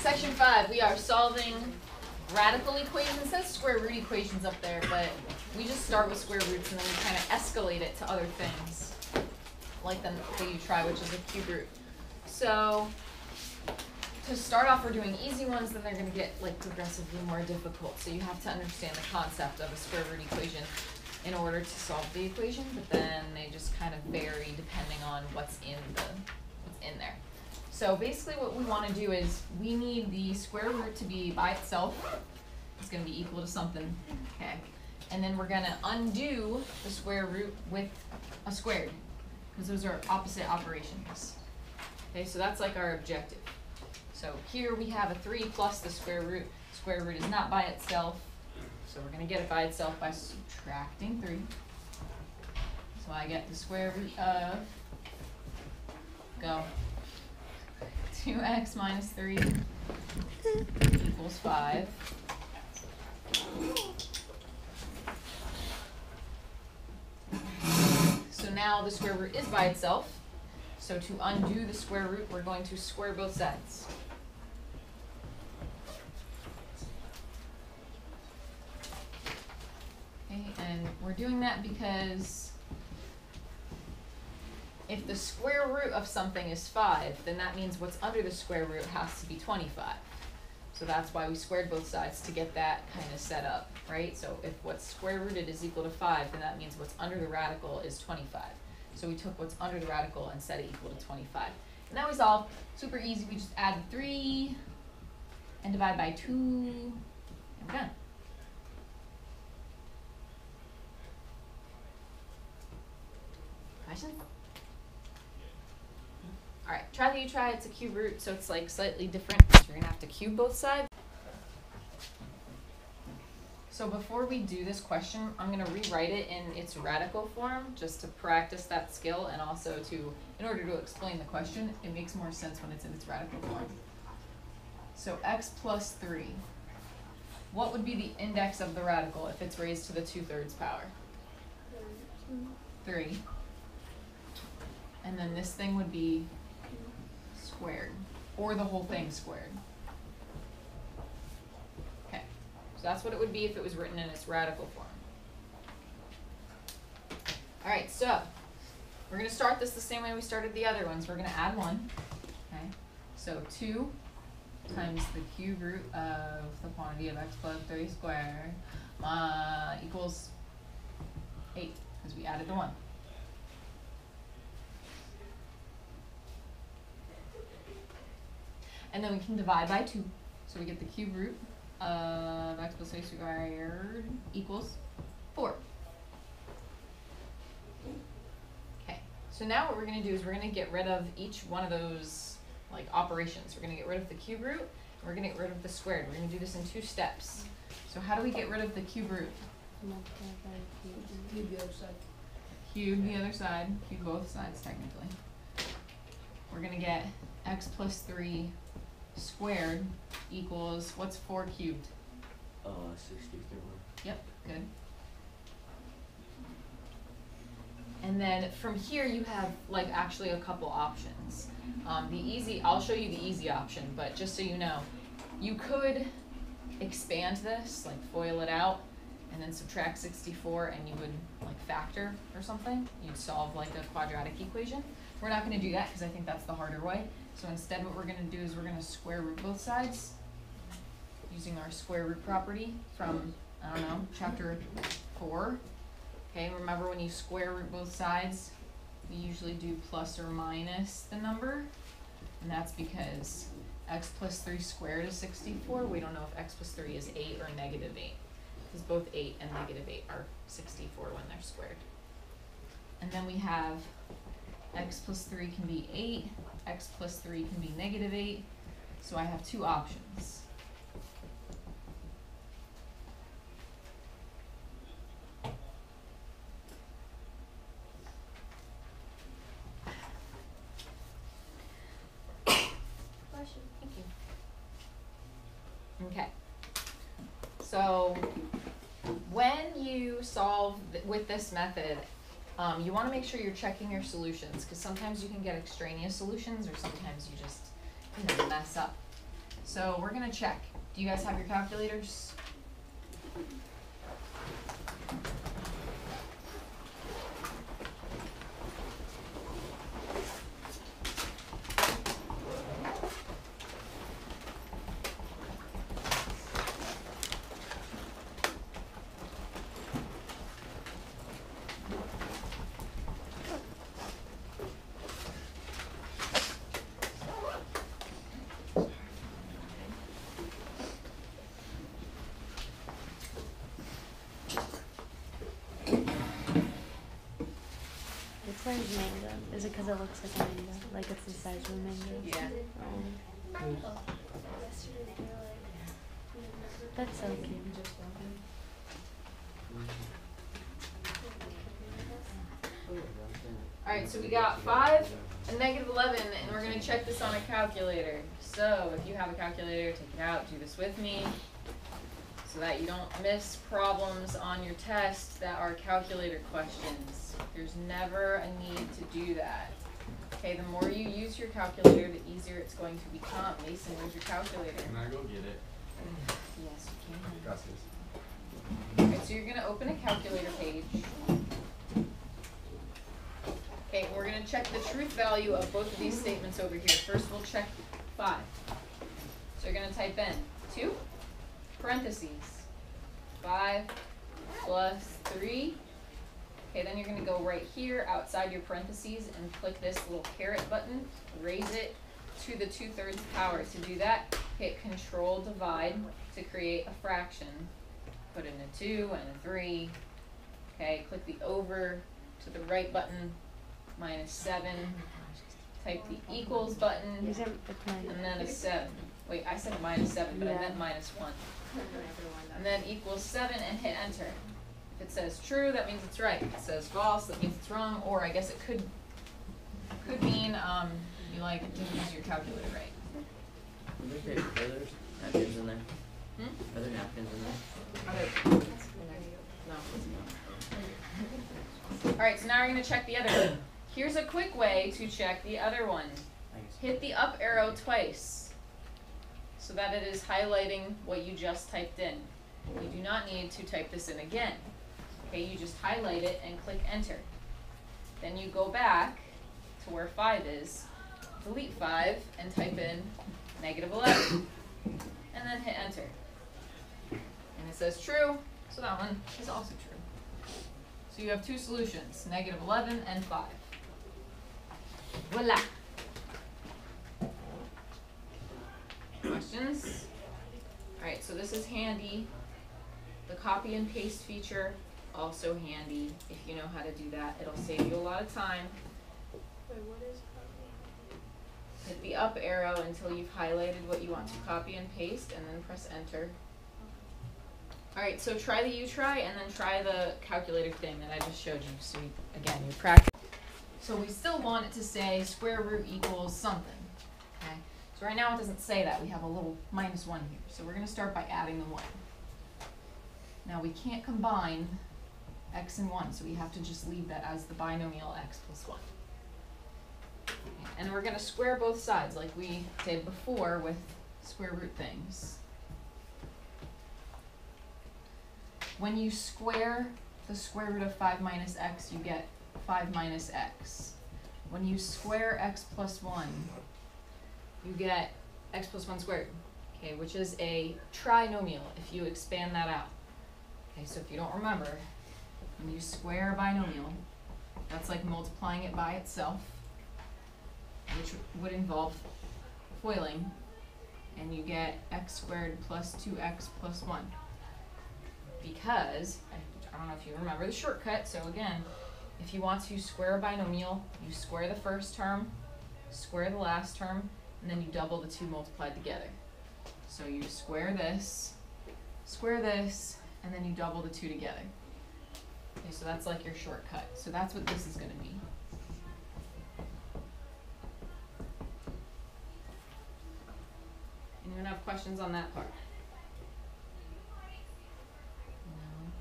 Section five, we are solving radical equations. It says square root equations up there, but we just start with square roots and then we kind of escalate it to other things, like the thing you try, which is a cube root. So to start off, we're doing easy ones, then they're going to get like progressively more difficult. So you have to understand the concept of a square root equation in order to solve the equation, but then they just kind of vary depending on what's in the what's in there. So basically what we want to do is we need the square root to be by itself. It's going to be equal to something. Okay. And then we're going to undo the square root with a squared because those are opposite operations. Okay, so that's like our objective. So here we have a 3 plus the square root. Square root is not by itself. So we're going to get it by itself by subtracting 3. So I get the square root of, go, 2x minus 3 equals 5. So now the square root is by itself. So to undo the square root, we're going to square both sides. Okay, and we're doing that because if the square root of something is 5, then that means what's under the square root has to be 25. So that's why we squared both sides to get that kind of set up, right? So if what's square rooted is equal to 5, then that means what's under the radical is 25. So we took what's under the radical and set it equal to 25. And now we solve, super easy, we just add 3 and divide by 2, and we're done. Questions? Try that you try, it's a cube root, so it's like slightly different, so you're gonna have to cube both sides. So before we do this question, I'm gonna rewrite it in its radical form, just to practice that skill, and also to, in order to explain the question, it makes more sense when it's in its radical form. So x plus three. What would be the index of the radical if it's raised to the two-thirds power? Three. And then this thing would be squared, or the whole thing squared. Okay, so that's what it would be if it was written in its radical form. All right, so we're gonna start this the same way we started the other ones. We're gonna add one. Okay, so two times the cube root of the quantity of x plus three squared uh, equals eight because we added the one. And then we can divide by two. So we get the cube root of x plus a squared equals four. Okay, so now what we're gonna do is we're gonna get rid of each one of those like operations. We're gonna get rid of the cube root, and we're gonna get rid of the squared. We're gonna do this in two steps. So how do we get rid of the cube root? Cube the other side. Cube the other side, cube both sides technically. We're gonna get x plus three squared equals, what's four cubed? Uh, sixty-four. Yep, good. And then from here you have like actually a couple options. Um, the easy, I'll show you the easy option, but just so you know, you could expand this, like FOIL it out, and then subtract sixty-four and you would like factor or something. You'd solve like a quadratic equation. We're not gonna do that because I think that's the harder way. So instead what we're gonna do is we're gonna square root both sides using our square root property from, I don't know, chapter four. Okay, remember when you square root both sides, we usually do plus or minus the number. And that's because x plus three squared is sixty-four, we don't know if x plus three is eight or negative eight. Cause both eight and negative eight are sixty-four when they're squared. And then we have x plus three can be eight, x plus three can be negative eight, so I have two options. Question. Thank you. Okay. So when you solve th- with this method, um, you want to make sure you're checking your solutions because sometimes you can get extraneous solutions or sometimes you just you know mess up. So we're gonna check. Do you guys have your calculators? It's mango. Is it because it looks like a mango? Like it's the size of a mango? Yeah. Oh. That's so cute. Alright, so we got five and negative eleven, and we're gonna check this on a calculator. So if you have a calculator, take it out, do this with me. So that you don't miss problems on your test that are calculator questions. There's never a need to do that. Okay, the more you use your calculator, the easier it's going to become. Mason, where's your calculator? Can I go get it? Yes, you can. Gracias. Okay, so you're gonna open a calculator page. Okay, we're gonna check the truth value of both of these statements over here. First, we'll check five. So you're gonna type in two, parentheses, five plus three. Okay, then you're gonna go right here outside your parentheses and click this little caret button, raise it to the two thirds power. To do that, hit control divide to create a fraction put in a two and a three. Okay, click the over to the right button, minus seven. Type the equals button, These are it's my and then a seven. Wait, I said minus seven, but I meant minus one. And then equals seven and hit enter. If it says true, that means it's right. If it says false, that means it's wrong, or I guess it could, could mean, um, you like didn't use your calculator right. Are there, are there napkins in there? Hmm? Are there napkins in there? Other- Alright, so now we're gonna check the other one. Here's a quick way to check the other one. Hit the up arrow twice so that it is highlighting what you just typed in. You do not need to type this in again. Okay, you just highlight it and click enter. Then you go back to where five is, delete five and type in negative eleven. And then hit enter. And it says true, so that one is also true. So you have two solutions, negative eleven and five. Voila. Questions? Alright, so this is handy. The copy and paste feature, also handy. If you know how to do that, it'll save you a lot of time. Hit the up arrow until you've highlighted what you want to copy and paste, and then press enter. Alright, so try the U try and then try the calculator thing that I just showed you. So you, again, you practice. So we still want it to say square root equals something. Okay? So right now it doesn't say that. We have a little minus one here. So we're gonna start by adding the one. Now we can't combine x and one, so we have to just leave that as the binomial x plus one. And we're gonna square both sides like we did before with square root things. When you square the square root of five minus x, you get five minus x. When you square x plus one, you get x plus one squared, okay, which is a trinomial if you expand that out. Okay, so if you don't remember, when you square a binomial, that's like multiplying it by itself, which would involve FOILing, and you get x squared plus two x plus one. Because, I, I don't know if you remember the shortcut, so again, if you want to square a binomial, you square the first term, square the last term, and then you double the two multiplied together. So you square this, square this, and then you double the two together. Okay, so that's like your shortcut. So that's what this is gonna be. Anyone have questions on that part? No.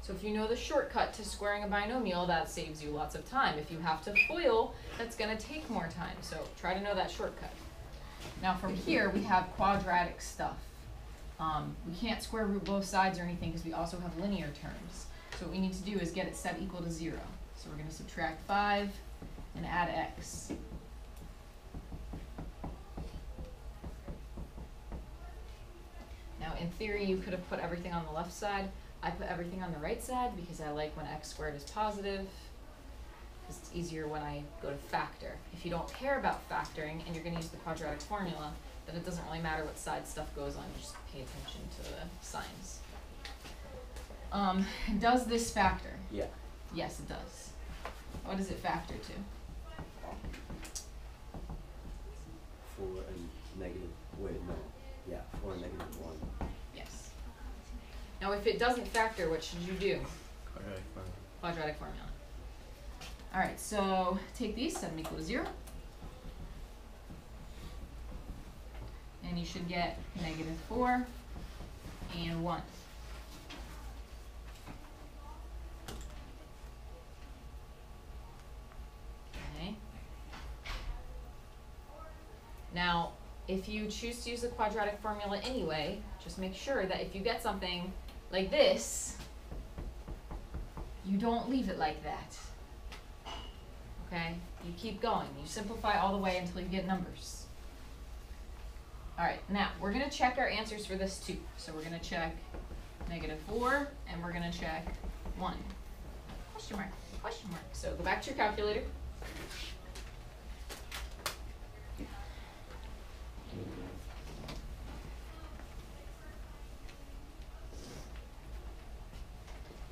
So if you know the shortcut to squaring a binomial, that saves you lots of time. If you have to FOIL, that's gonna take more time. So try to know that shortcut. Now from here, we have quadratic stuff. Um, we can't square root both sides or anything because we also have linear terms. So what we need to do is get it set equal to zero. So we're gonna subtract five and add x. Now in theory, you could have put everything on the left side. I put everything on the right side because I like when x squared is positive. 'Cause it's easier when I go to factor. If you don't care about factoring and you're gonna use the quadratic formula, then it doesn't really matter what side stuff goes on, you just pay attention to the signs. Um, does this factor? Yeah. Yes, it does. What does it factor to? For a negative, wait, no, yeah, for a negative one. Yes. Now, if it doesn't factor, what should you do? Quadratic formula. Quadratic formula. Alright, so take these, set them equal to zero. And you should get negative four and one. Okay. Now, if you choose to use the quadratic formula anyway, just make sure that if you get something like this, you don't leave it like that. Okay? You keep going. You simplify all the way until you get numbers. Alright, now we're gonna check our answers for this too. So we're gonna check negative four and we're gonna check one. Question mark, question mark. So go back to your calculator.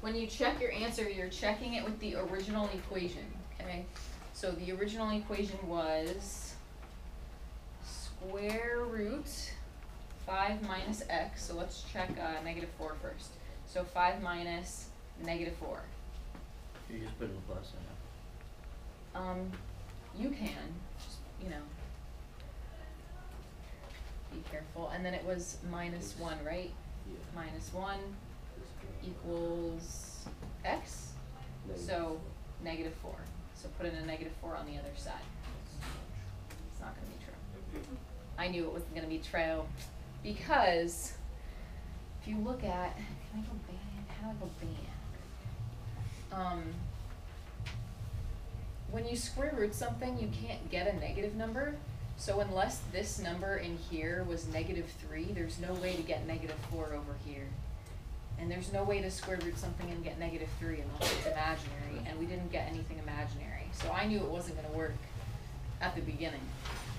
When you check your answer, you're checking it with the original equation, okay? So the original equation was square root five minus x, so let's check uh, negative four first. So five minus negative four. You just put a plus in Um, you can, just, you know, be careful. And then it was minus one, right? Yeah. Minus one one. equals x, Negative so negative four. So put in a negative four on the other side. It's not gonna be true. I knew it wasn't gonna be true because if you look at, can I go back? How do I go? Um, when you square root something, you can't get a negative number. So unless this number in here was negative three, there's no way to get negative four over here. And there's no way to square root something and get negative three unless it's imaginary, and we didn't get anything imaginary. So I knew it wasn't gonna work at the beginning.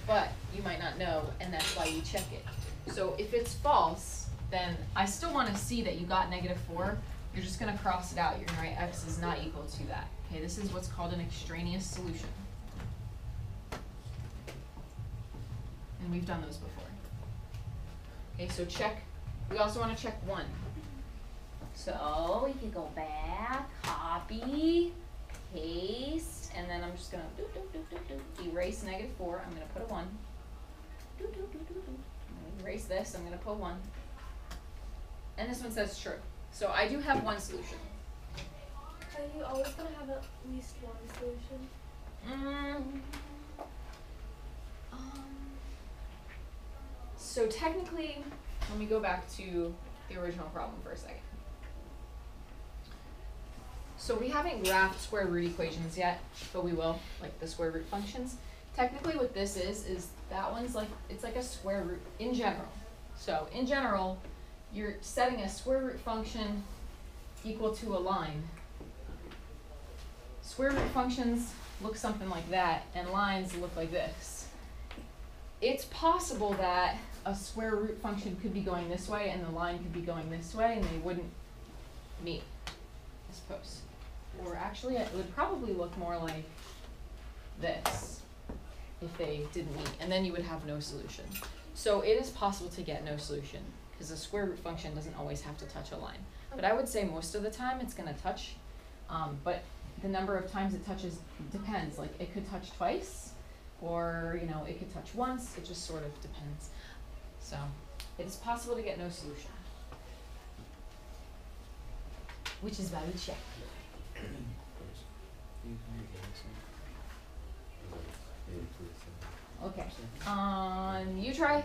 But you might not know, and that's why you check it. So if it's false, then I still wanna see that you got negative four. You're just gonna cross it out. You're gonna write x is not equal to that. Okay, this is what's called an extraneous solution. And we've done those before. Okay, so check, we also wanna check one. So we can go back, copy, paste, and then I'm just gonna do, do, do, do, do, erase negative four, I'm gonna put a one. Do, do, do, do, do. Erase this, I'm gonna put one. And this one says true. So I do have one solution. Are you always gonna have at least one solution? Mm. Um, so technically, let me go back to the original problem for a second. So we haven't graphed square root equations yet, but we will, like the square root functions. Technically what this is, is that one's like, it's like a square root in general. So in general, you're setting a square root function equal to a line. Square root functions look something like that, and lines look like this. It's possible that a square root function could be going this way and the line could be going this way, and they wouldn't meet, I suppose. Or actually, it would probably look more like this if they didn't meet, and then you would have no solution. So it is possible to get no solution, because a square root function doesn't always have to touch a line. But I would say most of the time it's gonna touch, um, but the number of times it touches depends, like it could touch twice, or, you know, it could touch once, it just sort of depends. So, it is possible to get no solution. Which is why we check. Okay. Um, you try.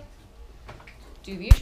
Do you try?